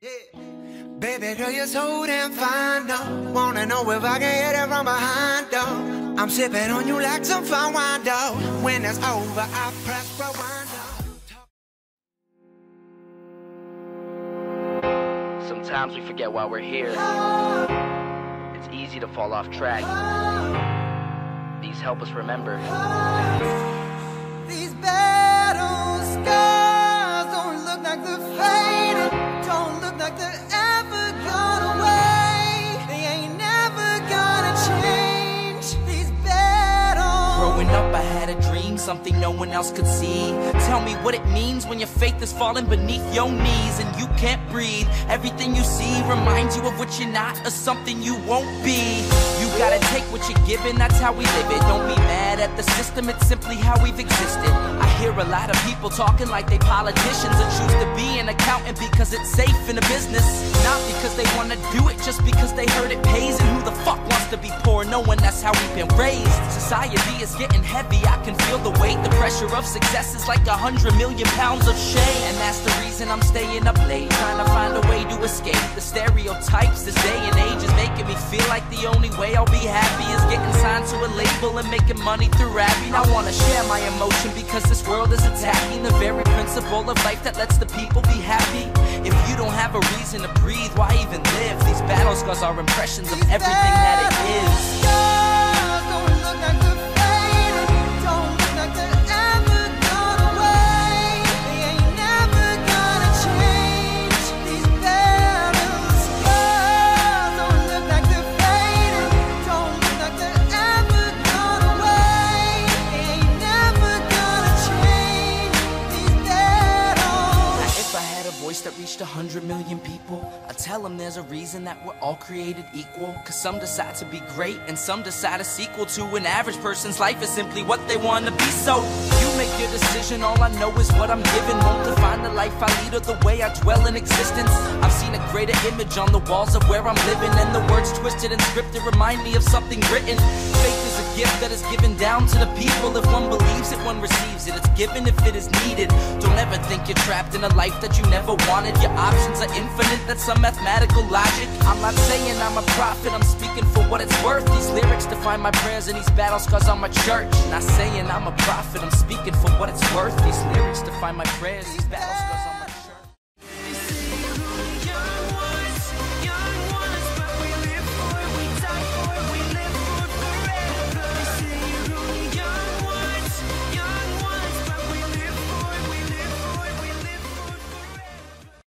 Baby girl, you're so damn fine, though. Wanna know if I can hit it from behind, though. I'm sipping on you like some fine wine, though. When it's over, I press rewind, though. Sometimes we forget why we're here. It's easy to fall off track. These help us remember. These something no one else could see. Tell me what it means when your faith is falling beneath your knees and you can't breathe. Everything you see reminds you of what you're not or something you won't be. Gotta take what you're given, that's how we live it. Don't be mad at the system, it's simply how we've existed. I hear a lot of people talking like they politicians and choose to be an accountant because it's safe in a business. Not because they wanna do it, just because they heard it pays. And who the fuck wants to be poor knowing that's how we've been raised? Society is getting heavy, I can feel the weight. The pressure of success is like a hundred million pounds of shame. And that's the reason I'm staying up late, trying to find a way to escape the stereotypes. This day and age is making me feel like the only way I'll be happy is getting signed to a label and making money through rapping. I wanna share my emotion because this world is attacking the very principle of life that lets the people be happy. If you don't have a reason to breathe, why even live? These battle scars are impressions of everything that it is. Voice that reached a hundred million people, I'd tell them there's a reason that we're all created equal. Cause some decide to be great, and some decide a sequel to an average person's life is simply what they wanna be. So, you make your decision, all I know is what I'm given. Won't define the life I lead or the way I dwell in existence. I've seen a greater image on the walls of where I'm living, and the words twisted and scripted remind me of something written. Faith gift that is given down to the people. If one believes it, one receives it. It's given if it is needed. Don't ever think you're trapped in a life that you never wanted. Your options are infinite, that's some mathematical logic. I'm not saying I'm a prophet, I'm speaking for what it's worth. These lyrics define my prayers and these battles cause I'm a church. Not saying I'm a prophet, I'm speaking for what it's worth. These lyrics define my prayers, these battles.